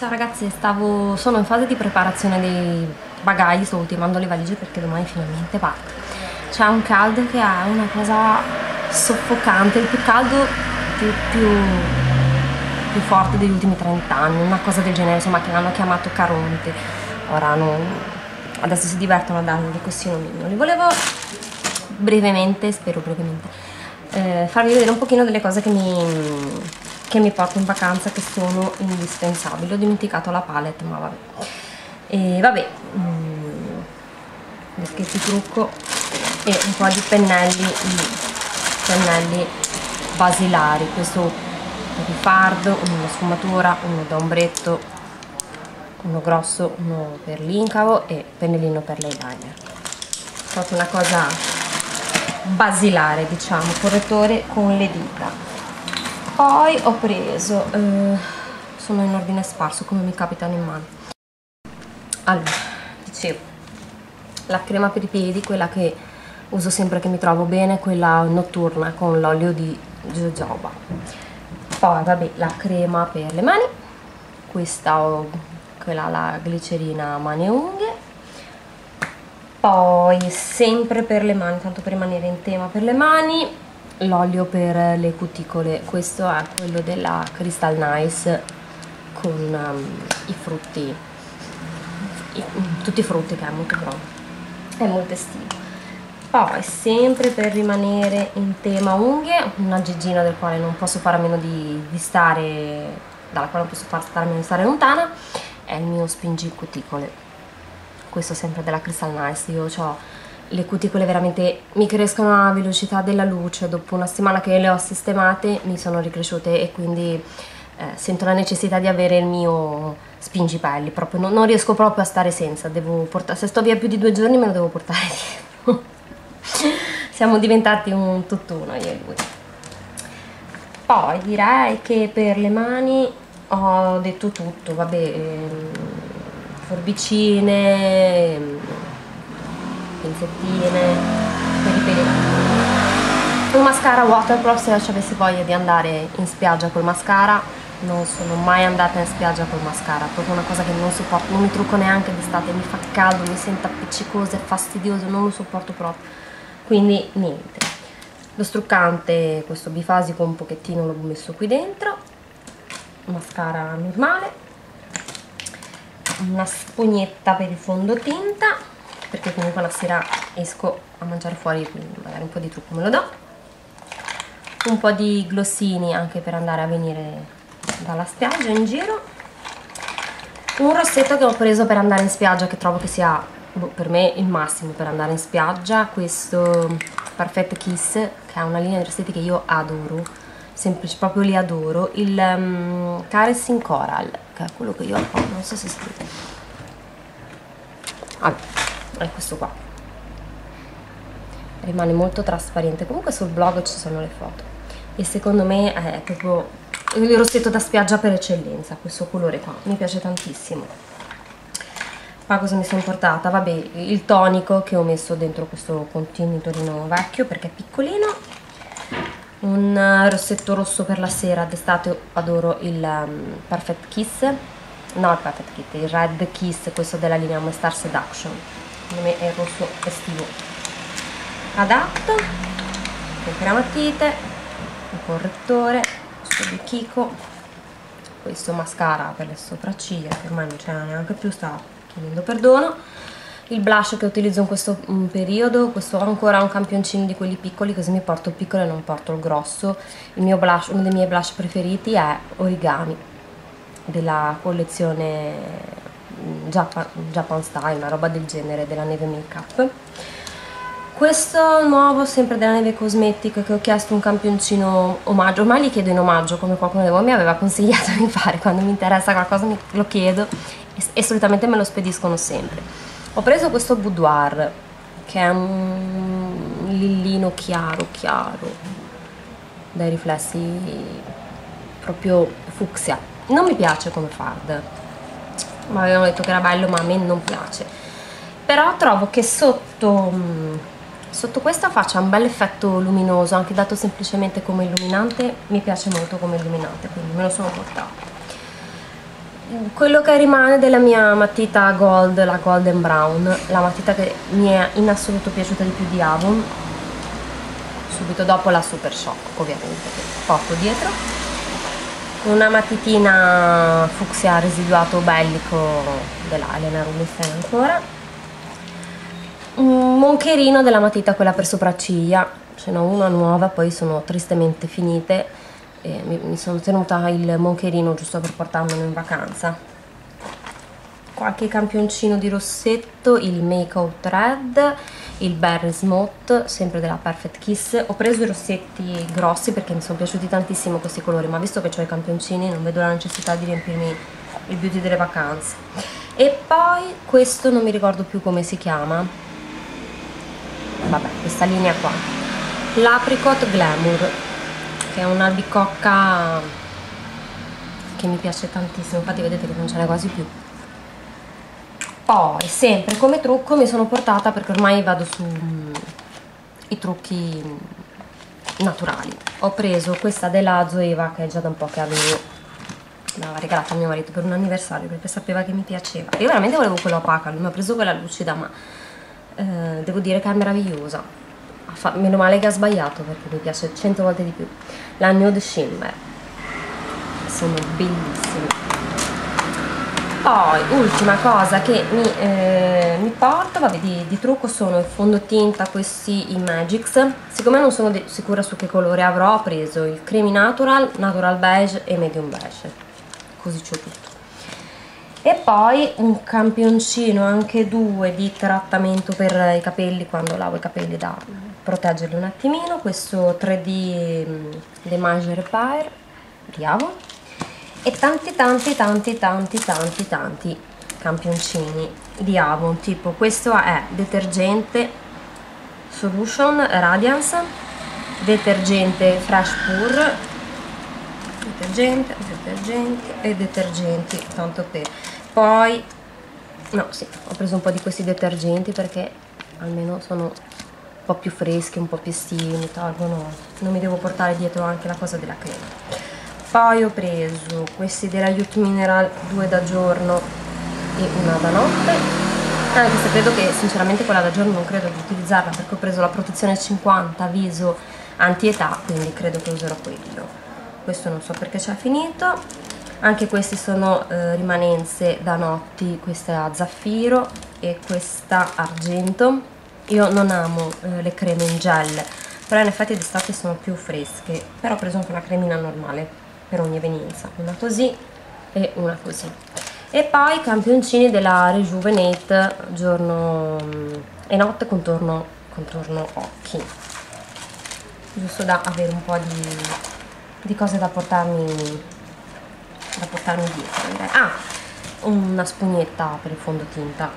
Ciao ragazzi, stavo, sono in fase di preparazione dei bagagli, sto ultimando le valigie perché domani finalmente parto. C'è un caldo che è una cosa soffocante, il più caldo più, più, più forte degli ultimi 30 anni, una cosa del genere, insomma che l'hanno chiamato Caronte. Ora non, adesso si divertono a dargli questi nomignoli. Volevo brevemente, spero brevemente, eh, farvi vedere un pochino delle cose che mi, che mi porto in vacanza che sono indispensabili. Ho dimenticato la palette, ma vabbè. E vabbè, mm, dischetti trucco e un po' di pennelli, pennelli basilari. Questo il fardo, una sfumatura, uno da ombretto, uno grosso, uno per l'incavo e pennellino per l'eyeliner. Proprio una cosa basilare, diciamo, correttore con le dita poi ho preso eh, sono in ordine sparso come mi capitano in mano. Allora dicevo la crema per i piedi quella che uso sempre che mi trovo bene quella notturna con l'olio di jojoba. Poi vabbè la crema per le mani. Questa ho quella la glicerina mani e unghie. Poi sempre per le mani tanto per rimanere in tema per le mani l'olio per le cuticole. Questo è quello della Crystal Nice con um, i frutti i, tutti i frutti che è molto buono è molto estivo. Poi sempre per rimanere in tema unghie una geggina del quale non posso fare a meno di, di stare dalla quale non posso fare stare a meno di stare lontana è il mio spingi cuticole. Questo sempre della Crystal Nice. Io ho le cuticole veramente mi crescono a velocità della luce, dopo una settimana che le ho sistemate mi sono ricresciute e quindi eh, sento la necessità di avere il mio spingipelli, proprio non, non, riesco proprio a stare senza, devo portare, se sto via più di due giorni me lo devo portare dietro. Siamo diventati un tutt'uno io e lui. Poi direi che per le mani ho detto tutto, vabbè, ehm, forbicine, ehm, pinzettine per i peli un mascara waterproof se ci avessi voglia di andare in spiaggia col mascara non sono mai andata in spiaggia col mascara proprio una cosa che non sopporto non mi trucco neanche d'estate mi fa caldo mi sento appiccicosa è fastidioso non lo sopporto proprio. Quindi niente. Lo struccante questo bifasico un pochettino l'ho messo qui dentro. Mascara normale. Una spugnetta per il fondotinta perché comunque la sera esco a mangiare fuori quindi magari un po' di trucco me lo do. Un po' di glossini anche per andare a venire dalla spiaggia in giro. Un rossetto che ho preso per andare in spiaggia che trovo che sia boh, per me il massimo per andare in spiaggia. Questo Perfect Kiss che è una linea di rossetti che io adoro semplice, proprio li adoro. Il um, Caressing Coral che è quello che io ho, non so se si vede è questo qua. Rimane molto trasparente. Comunque sul blog ci sono le foto. E secondo me è proprio il rossetto da spiaggia per eccellenza questo colore qua. Mi piace tantissimo. Qua cosa mi sono portata? vabbè il tonico che ho messo dentro questo contenitore vecchio perché è piccolino. Un rossetto rosso per la sera. D'estate adoro il um, Perfect Kiss. No il Perfect Kiss, il Red Kiss questo della linea My Seduction secondo me è il rosso estivo. Adatto con cremattite un correttore questo di Kiko questo mascara per le sopracciglia che ormai non c'è neanche più sta chiedendo perdono. Il blush che utilizzo in questo mm, periodo questo ho ancora un campioncino di quelli piccoli così mi porto il piccolo e non porto il grosso. Il blush, uno dei miei blush preferiti è origami della collezione Japan, Japan Style, una roba del genere della Neve Makeup. Questo nuovo sempre della Neve Cosmetic che ho chiesto un campioncino omaggio ormai li chiedo in omaggio come qualcuno di voi mi aveva consigliato di fare quando mi interessa qualcosa lo chiedo e, e solitamente me lo spediscono sempre. Ho preso questo boudoir che è un lillino chiaro chiaro dai riflessi proprio fucsia. Non mi piace come fard ma avevano detto che era bello ma a me non piace. Però trovo che sotto mm, sotto questa faccia un bel effetto luminoso anche dato semplicemente come illuminante. Mi piace molto come illuminante quindi me lo sono portato. Quello che rimane della mia matita gold, la golden brown, la matita che mi è in assoluto piaciuta di più di Avon, subito dopo la super shock ovviamente che porto dietro, una matitina fucsia residuato bellico della Elena Rubinstein ancora, un moncherino della matita quella per sopracciglia, ce n'ho una nuova, poi sono tristemente finite mi, mi sono tenuta il moncherino giusto per portarmelo in vacanza qualche campioncino di rossetto il Make Out Red il Berry Smooth sempre della Perfect Kiss. Ho preso i rossetti grossi perché mi sono piaciuti tantissimo questi colori ma visto che ho i campioncini non vedo la necessità di riempirmi il beauty delle vacanze. E poi questo non mi ricordo più come si chiama. Vabbè questa linea qua. l'Apricot Glamour che è un'albicocca che mi piace tantissimo. Infatti vedete che non ce n'è quasi più poi sempre come trucco mi sono portata perché ormai vado su mm, i trucchi naturali. Ho preso questa della Zoeva che è già da un po' che avevo l'aveva regalata mio marito per un anniversario perché sapeva che mi piaceva. Io veramente volevo quella opaca lui mi ha preso quella lucida ma eh, devo dire che è meravigliosa. Meno male che ha sbagliato perché mi piace 100 volte di più. La Nude Shimmer sono bellissimi poi ultima cosa che mi, eh, mi porto vabbè, di, di, trucco sono il fondotinta questi i Magix. Siccome non sono sicura su che colore avrò ho preso il Creamy Natural, Natural Beige e Medium Beige. Così c'ho tutto. E poi un campioncino anche due di trattamento per i capelli quando lavo i capelli da proteggerli un attimino. Questo 3D The Mange Repair di Avon e tanti tanti tanti tanti tanti tanti campioncini di Avon tipo questo è detergente Solution Radiance detergente Fresh Pur detergente, detergenti e detergenti tanto per poi no sì ho preso un po' di questi detergenti perché almeno sono un po' più freschi un po' più estivi mi tolgono non mi devo portare dietro anche la cosa della crema poi ho preso questi della Youth Mineral due da giorno e una da notte. Anche se credo che sinceramente quella da giorno non credo di utilizzarla perché ho preso la protezione 50 viso anti-età quindi credo che userò quello. Questo non so perché ci ha finito. Anche questi sono eh, rimanenze da notti questa è zaffiro e questa argento. Io non amo eh, le creme in gel però in effetti d'estate sono più fresche però ho preso anche una cremina normale per ogni evenienza una così e una così. E poi campioncini della Rejuvenate giorno mm, e notte contorno, contorno occhi. Giusto da avere un po' di, di cose da portarmi da portarmi dietro ah una spugnetta per il fondotinta.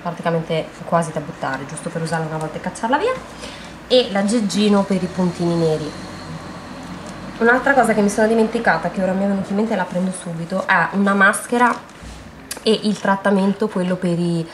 Praticamente quasi da buttare giusto per usarla una volta e cacciarla via. E l'aggeggino per i puntini neri un'altra cosa che mi sono dimenticata che ora mi è venuta in mente e la prendo subito è una maschera e il trattamento quello per i,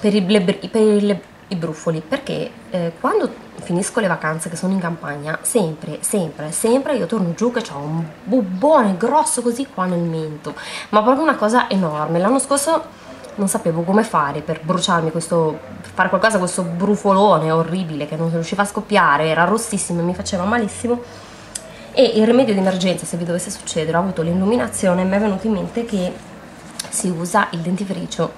per i, per i, i brufoli perché eh, quando finisco le vacanze che sono in campagna, sempre, sempre, sempre io torno giù che ho un bubbone grosso così qua nel mento, ma proprio una cosa enorme. L'anno scorso non sapevo come fare per bruciarmi questo, fare qualcosa questo brufolone orribile che non riusciva a scoppiare, era rossissimo e mi faceva malissimo. E il rimedio di emergenza, se vi dovesse succedere, ho avuto l'illuminazione e mi è venuto in mente che si usa il dentifricio.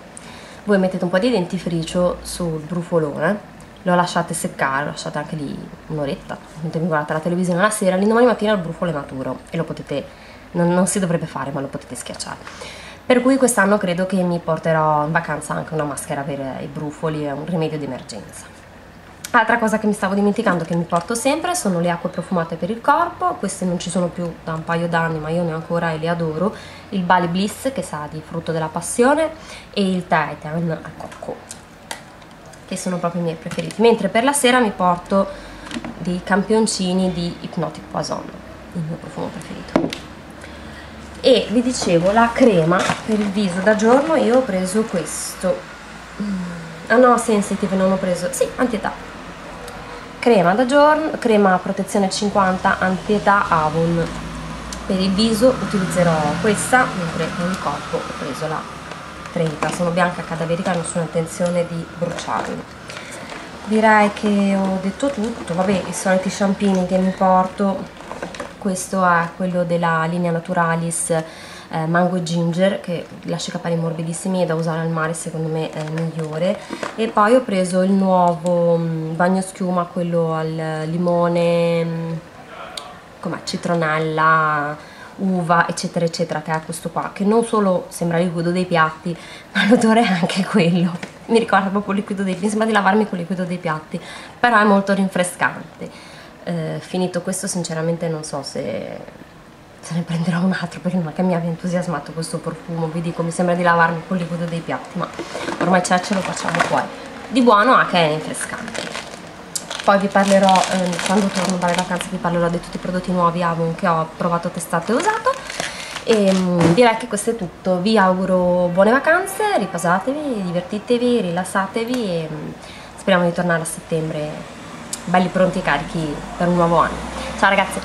Voi mettete un po' di dentifricio sul brufolone lo lasciate seccare, lo lasciate anche lì un'oretta, mentre mi guardate la televisione la sera, l'indomani mattina il brufolo è maturo e lo potete, non, non si dovrebbe fare ma lo potete schiacciare. Per cui quest'anno credo che mi porterò in vacanza anche una maschera per i brufoli, è un rimedio di emergenza. Altra cosa che mi stavo dimenticando che mi porto sempre sono le acque profumate per il corpo, queste non ci sono più da un paio d'anni ma io ne ho ancora e le adoro, il Bali Bliss che sa di frutto della passione e il Titan al cocco che sono proprio i miei preferiti. Mentre per la sera mi porto dei campioncini di Hypnotic Poison il mio profumo preferito. E vi dicevo la crema per il viso da giorno io ho preso questo. Ah no sensitive non ho preso. Sì antietà crema da giorno crema protezione 50 antietà Avon. Per il viso utilizzerò questa mentre per il corpo ho preso la 30 sono bianca cadaverica non ho intenzione di bruciarli direi che ho detto tutto. Vabbè i soliti sciampini che mi porto. Questo è quello della linea Naturalis eh, mango e ginger che lascia i capelli morbidissimi e da usare al mare secondo me è migliore. E poi ho preso il nuovo mh, mm, bagno schiuma quello al limone mm, come citronella uva eccetera eccetera che è questo qua che non solo sembra il liquido dei piatti ma l'odore è anche quello. Mi ricorda proprio il liquido dei piatti mi sembra di lavarmi con il liquido dei piatti però è molto rinfrescante. Eh, finito questo sinceramente non so se se ne prenderò un altro perché non è che mi abbia entusiasmato questo profumo. Vi dico mi sembra di lavarmi con liquido dei piatti ma ormai c'è ce lo facciamo fuori di buono anche è rinfrescante poi vi parlerò eh, quando torno dalle vacanze vi parlerò di tutti i prodotti nuovi Avon che ho provato, testato e usato. E um, direi che questo è tutto. Vi auguro buone vacanze riposatevi, divertitevi, rilassatevi e um, speriamo di tornare a settembre belli pronti e carichi per un nuovo anno. Ciao ragazzi